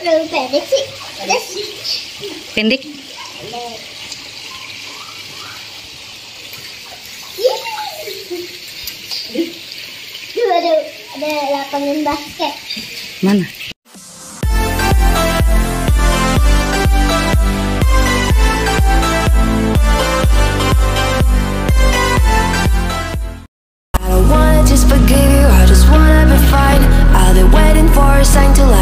Udah pendek sih. Terus Pendek. Tuh ada ada lapangan basket. Mana? I don't wanna just forgive you, I just wanna be fine. I've been waiting for a sign to light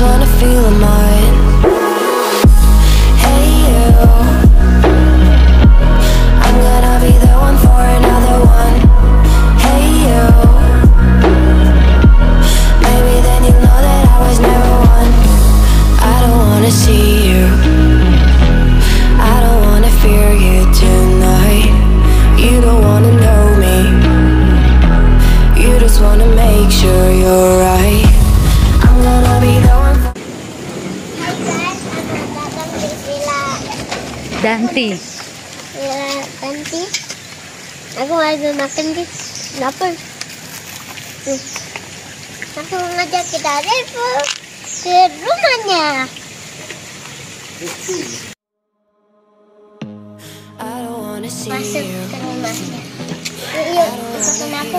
trying to feel mine Danti. Villa Tanti. Aku lagi makan di dapur. Tuh. Aku ngajak kita review ke rumahnya. Masuk ke rumahnya. Yuk, ikutin aku.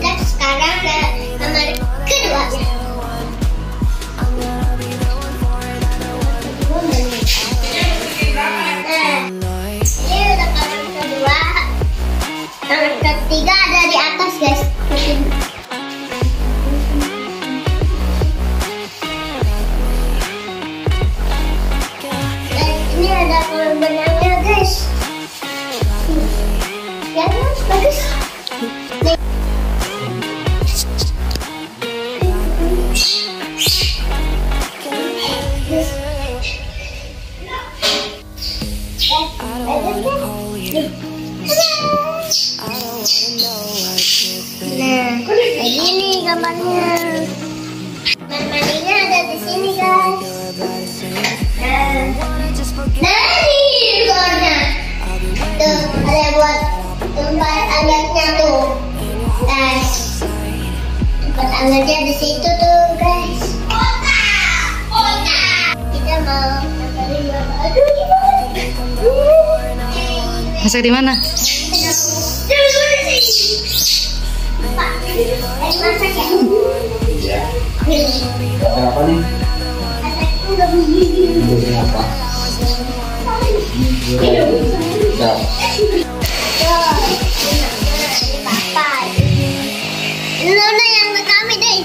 Kita sekarang ke kamar kedua ini kedua. Ketiga ada di atas. Guys, Nah, kayak gambarnya. Nah, nah tempat anaknya tuh. Guys, outside. tempat anaknya di situ tuh, Masak di mana? Ya? Iya. Ada apa nih? apa? Ini Nona yang ke kami deh.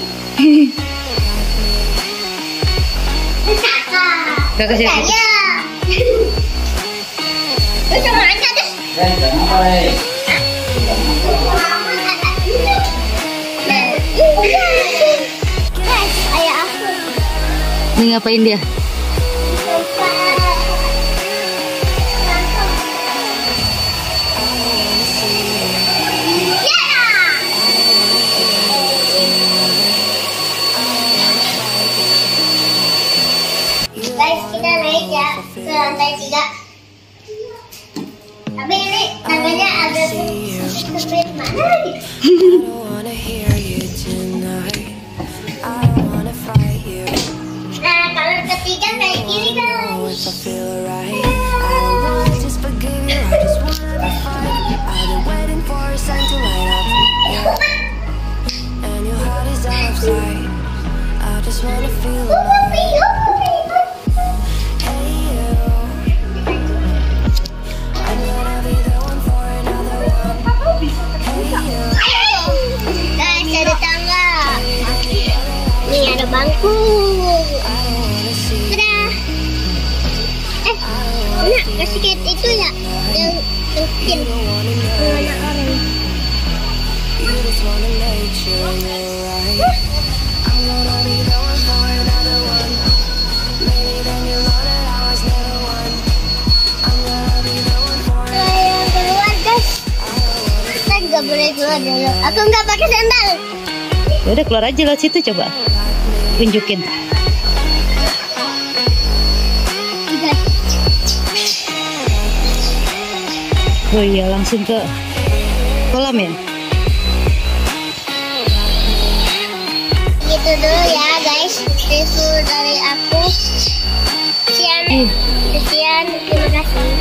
Kakak. Kakak siapa? Saya. Lu sama aja Eh. Ini ngapain dia? Fight you. Nah, kalau ketiga kayak gini guys. temanku sudah eh nak kasih itu ya yang kecil warna Gak boleh keluar dulu. Aku nggak pakai sandal. Ya Udah keluar aja lo situ coba. Tunjukin. Oh iya langsung ke kolam ya. Gitu dulu ya guys. Review dari aku. Sekian. Eh, Sekian. Terima kasih.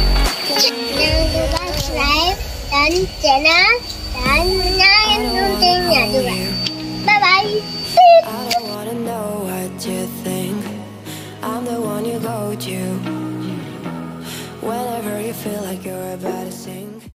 Jangan lupa subscribe dan channel dan nyalain loncengnya